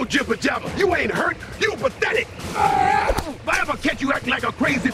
jibber jabber. You ain't hurt. You pathetic. If I ever catch you acting like a crazy